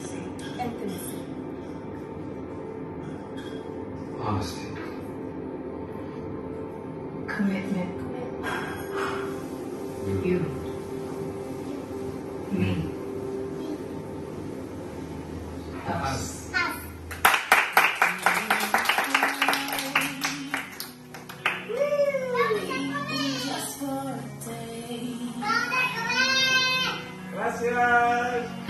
Intimacy. Honesty. Commitment. Mm. You. Mm. Me. Us. Gracias.